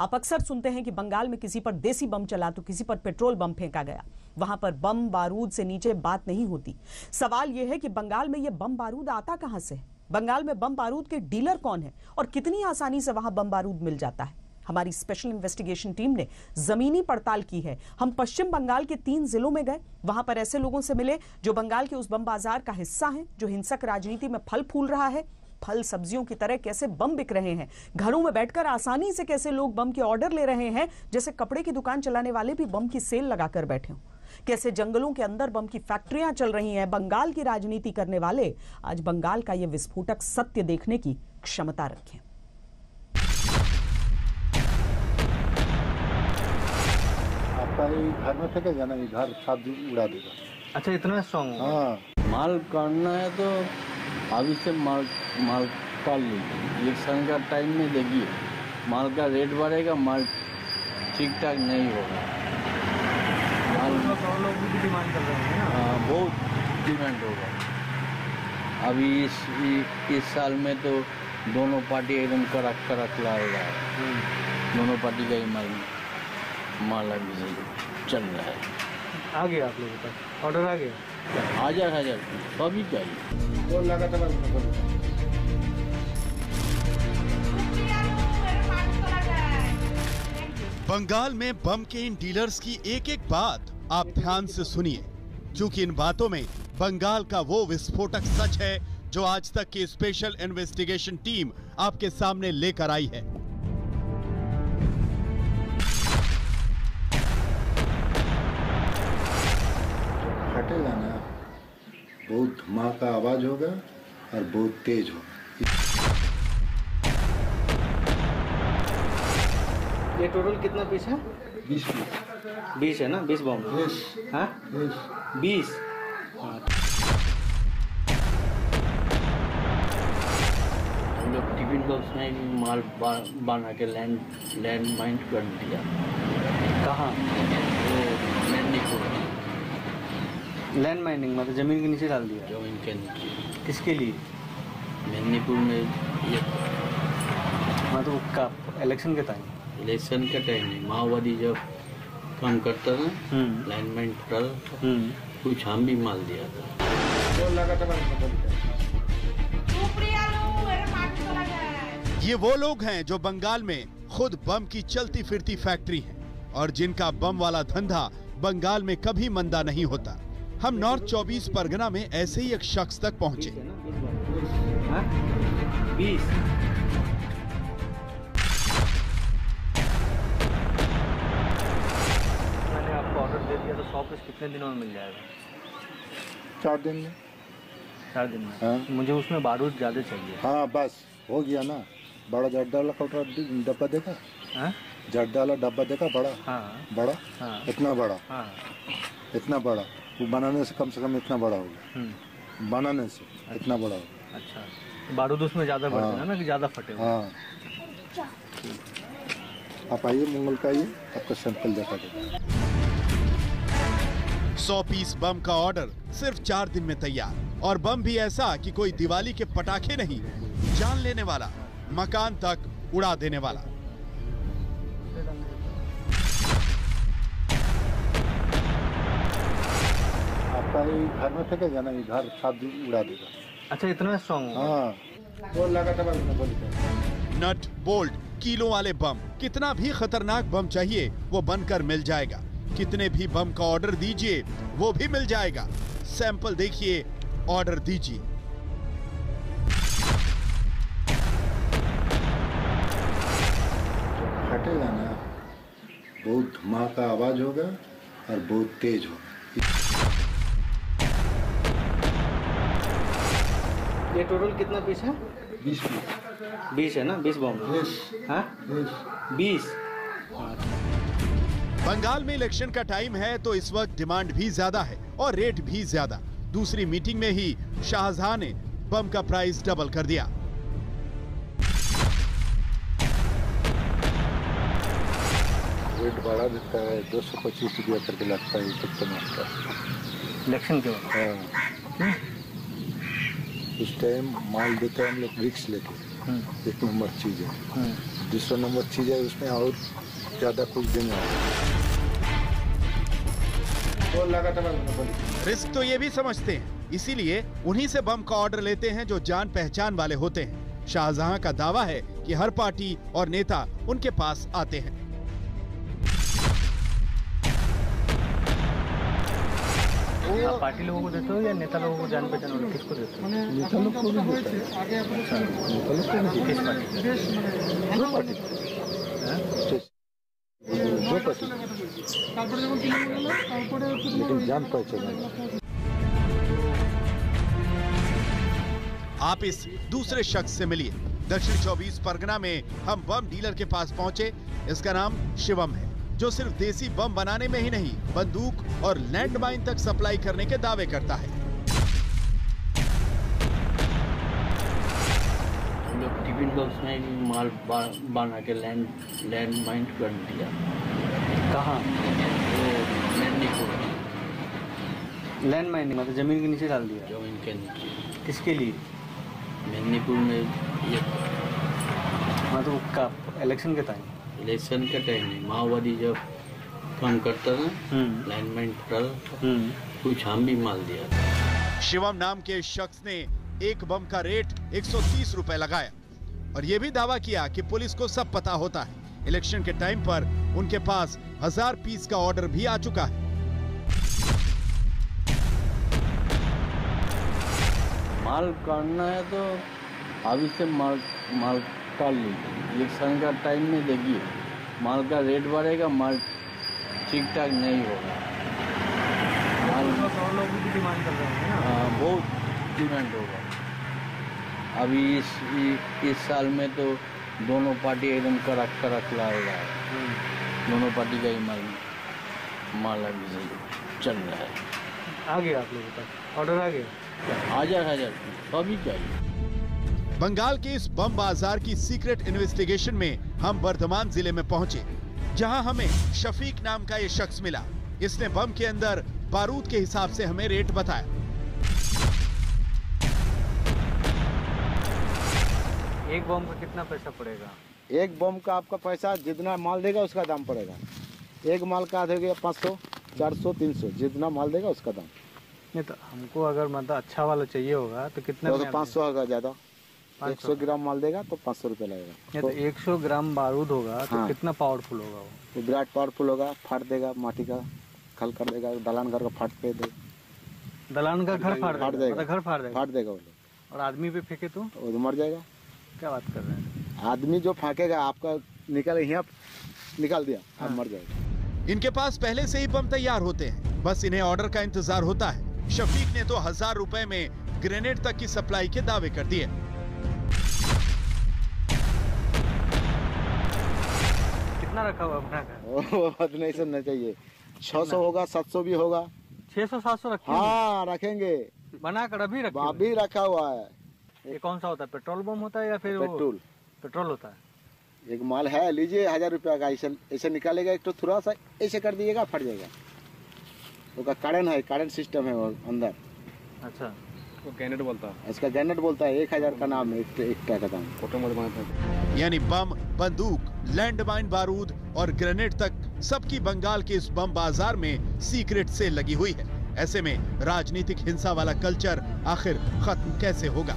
आप अक्सर सुनते हैं कि बंगाल में किसी पर देसी बम चला तो किसी पर पेट्रोल बम फेंका गया। वहाँ पर बम बारूद से नीचे बात नहीं होती। सवाल यह है कि बंगाल में यह बम बारूद आता कहाँ से? है बंगाल में बम बारूद के डीलर कौन है? और कितनी आसानी से वहाँ बम बारूद मिल जाता है? हमारी स्पेशल इन्वेस्टिगेशन टीम ने जमीनी पड़ताल की है। हम पश्चिम बंगाल के तीन जिलों में गए। वहाँ पर ऐसे लोगों से मिले जो बंगाल के उस बम बाज़ार का हिस्सा हैं, जो हिंसक राजनीति में फल फूल रहा है। फल सब्जियों की तरह कैसे बम बिक रहे हैं? घरों में बैठकर आसानी से कैसे लोग बम के ऑर्डर ले रहे हैं? जैसे कपड़े की दुकान चलाने वाले भी बम की सेल लगाकर बैठे हों। कैसे जंगलों के अंदर बम की फैक्ट्रियाँ चल रही हैं? बंगाल की राजनीति करने वाले आज बंगाल का यह विस्फोटक सत्य देखने की क्षमता रखें। आपका ये घर में फेंकेगा ना ये घर उड़ा देगा। अच्छा इतना स्ट्रॉन्ग हाँ माल करना है तो अभी से माल माल कर लीजिए इलेक्शन का टाइम में देखिए माल का रेट बढ़ेगा माल ठीक ठाक नहीं होगा। माल लोग भी डिमांड कर रहे हैं ना? हाँ, बहुत डिमांड होगा। अभी इस इस साल में तो दोनों पार्टी एकदम कड़क कड़क लाएगा। दोनों पार्टी का ही माल माल अभी चल रहा है। आ गया आप लोगों तक ऑर्डर आ गया? हज़ार हज़ार। सभी चाहिए। वो लगा बंगाल में बम के इन डीलर्स की एक एक बात आप ध्यान से सुनिए क्योंकि इन बातों में बंगाल का वो विस्फोटक सच है जो आज तक की स्पेशल इन्वेस्टिगेशन टीम आपके सामने लेकर आई है। फटेगा ना बहुत धमाका आवाज़ होगा और बहुत तेज होगा। ये टोटल कितना पीस है? बीस फीट बीस है ना? बीस बम यस हाँ? बीस? हम लोग टिफ़िन बॉक्स में माल बना के लैंड लैंड माइंड कर दिया। कहाँ? लैंड माइनिंग मतलब ज़मीन के नीचे डाल दिया। ज़मीन के नीचे। किसके लिए? मेदिनीपुर में ये मतलब का इलेक्शन के टाइम इलेक्शन का टाइम नहीं माओवादी जब काम करता था माइंड था हम्म। कुछ हम भी माल दिया था। ये वो लोग हैं जो बंगाल में खुद बम की चलती फिरती फैक्ट्री हैं और जिनका बम वाला धंधा बंगाल में कभी मंदा नहीं होता। हम नॉर्थ 24 परगना में ऐसे ही एक शख्स तक पहुँचे। मैंने आपको ऑर्डर दे दिया तो सौ पीस कितने दिनों में मिल जाएगा? चार दिन में। चार दिन में? हाँ। मुझे उसमें बारूद ज़्यादा चाहिए। हाँ बस हो गया ना। बड़ा जर्दा वाला कटोरा डब्बा देखा? हाँ? जर्दा वाला डब्बा देखा? बड़ा? हाँ। बड़ा? हाँ। इतना बड़ा? हाँ। इतना बड़ा? वो बनाने से कम से कम इतना बड़ा होगा हम्म, बनाने से इतना बड़ा होगा अच्छा। तो बारूद उसमें ज़्यादा बढ़ हाँ। जाए ना कि ज़्यादा फटे हाँ। आप आइए मंगल का आइए आपका सैंपल देखा देगा 100 पीस बम का ऑर्डर सिर्फ़ चार दिन में तैयार। और बम भी ऐसा कि कोई दिवाली के पटाखे नहीं जान लेने वाला मकान तक उड़ा देने वाला। ये घर में फेंकेगा ना ये घर साथ उड़ा देगा अच्छा इतना स्ट्रॉन्ग हाँ वो लगा था नट बोल्ट कीलो वाले बम कितना भी खतरनाक बम चाहिए वो बनकर मिल जाएगा। कितने भी बम का ऑर्डर दीजिए वो भी मिल जाएगा। सैंपल देखिए ऑर्डर दीजिए। फटेगा ना बहुत धमाका आवाज़ होगा और बहुत तेज होगा ये टोटल कितना पीस है? बीस फीट बीस है ना? बीस बम यस हाँ? बीस। बंगाल में इलेक्शन का टाइम है तो इस वक्त डिमांड भी ज़्यादा है और रेट भी ज़्यादा। दूसरी मीटिंग में ही शाहजहां ने बम का प्राइस डबल कर दिया। रेट बढ़ा देता है दो सौ पच्चीस रुपया करके लगता है इलेक्शन के वक्त हाँ। उस टाइम माल देते हैं हम लोग रिक्स लेके एक नंबर चीज़ है। हम्म। दूसरा नंबर चीज़ है उसमें और ज़्यादा कुछ देना रिस्क तो ये भी समझते हैं। इसीलिए उन्हीं से बम का ऑर्डर लेते हैं जो जान पहचान वाले होते हैं। शाहजहां का दावा है कि हर पार्टी और नेता उनके पास आते हैं। आप पार्टी लोगों को देते हो या नेता लोगों को जान पहचान वाले किसको देते हो? नेता लोग को भी देता है। नेता लोग को भी किस पार्टी? दो पार्टी। दो पार्टी। लेकिन जान पहचान आप इस दूसरे शख्स से मिलिए। दक्षिण 24 परगना में हम बम डीलर के पास पहुँचे। इसका नाम शिवम है। जो सिर्फ़ देसी बम बनाने में ही नहीं बंदूक और लैंडमाइन तक सप्लाई करने के दावे करता है। हम लोग टिफ़िन बॉक्स में माल बा- बना के लैंड लैंड माइंड कर दिया। कहाँ? लैंड माइनिंग मतलब ज़मीन के नीचे डाल दिया। ज़मीन के नीचे। किसके लिए? मेदिनीपुर में ये मतलब का इलेक्शन के टाइम इलेक्शन का टाइम नहीं माओवादी जब काम करता था हम्म। लाइन माइंड था, हम्म। कुछ हम भी माल दिया था। शिवम नाम के शख्स ने एक बम का रेट 130 रुपए लगाया और ये भी दावा किया कि पुलिस को सब पता होता है। इलेक्शन के टाइम पर उनके पास हज़ार पीस का ऑर्डर भी आ चुका है। माल काटना है तो अभी से माल माल काट लीजिए इलेक्शन का टाइम में देखिए माल का रेट बढ़ेगा माल ठीक ठाक नहीं होगा। माल और लोग भी डिमांड कर रहे हैं ना? हाँ, बहुत डिमांड होगा। अभी इस इस साल में तो दोनों पार्टी एकदम कड़क कड़क ला रहा है। दोनों पार्टी का ही माल माल अभी चल रहा है। आ गया आप लोगों का? ऑर्डर आ गया? हज़ार हज़ार। सभी चाहिए। बंगाल के इस बम बाज़ार की सीक्रेट इन्वेस्टिगेशन में हम वर्धमान ज़िले में पहुँचे जहाँ हमें शफीक नाम का ये शख्स मिला। इसने बम के अंदर बारूद के हिसाब से हमें रेट बताया। एक बम का कितना पैसा पड़ेगा? एक बम का आपका पैसा जितना माल देगा उसका दाम पड़ेगा। एक माल का देगा पाँच सौ चार सौ तीन सौ जितना माल देगा उसका दाम। नहीं तो हमको अगर मतलब अच्छा वाला चाहिए होगा तो कितना तो में पाँच सौ होगा ज़्यादा। एक सौ। ग्राम माल देगा तो पाँच सौ रुपये लगेगा। तो तो एक सौ ग्राम बारूद होगा तो हाँ। कितना पावरफुल होगा वो? वो विराट पावरफुल होगा फाट देगा माटी का खल कर देगा दलान घर का फाट पे दे। दलान का घर फाड़ फाड़ देगा। मतलब घर फाड़ देगा? फाट देगा वो लोग। और आदमी पे फेंके तो? वो तो मर जाएगा। क्या बात कर रहे हैं? आदमी जो फाँकेगा आपका निकल यहाँ निकाल दिया हाँ। आप मर जाएगा। इनके पास पहले से ही बम तैयार होते हैं। बस इन्हें ऑर्डर का इंतज़ार होता है। शफीक ने तो हज़ार रुपए में ग्रेनेड तक की सप्लाई के दावे कर दिए। कितना रखा हुआ अपना बात नहीं सुनना चाहिए। छः सौ होगा सात सौ भी होगा। छह सौ सात सौ हाँ रखेंगे। बना कर अभी रखे अभी रखा हुआ है। ये कौन सा होता है पेट्रोल बम होता है या फिर पेट्रोल। पेट्रोल होता है? एक माल है लीजिए हज़ार रुपया का। ऐसे ऐसे निकालेगा एक तो थोड़ा सा ऐसे कर दिएगा फट जाएगा। उसका कारण है कारण सिस्टम है वो अंदर। अच्छा। गैनेट बोलता है। इसका गैनेट बोलता है एक हज़ार का नाम है एक एक का दाम यानी बम बंदूक, लैंडमाइन बारूद और ग्रेनेड तक सबकी बंगाल के इस बम बाज़ार में सीक्रेट से लगी हुई है। ऐसे में राजनीतिक हिंसा वाला कल्चर आखिर खत्म कैसे होगा?